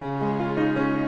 うん。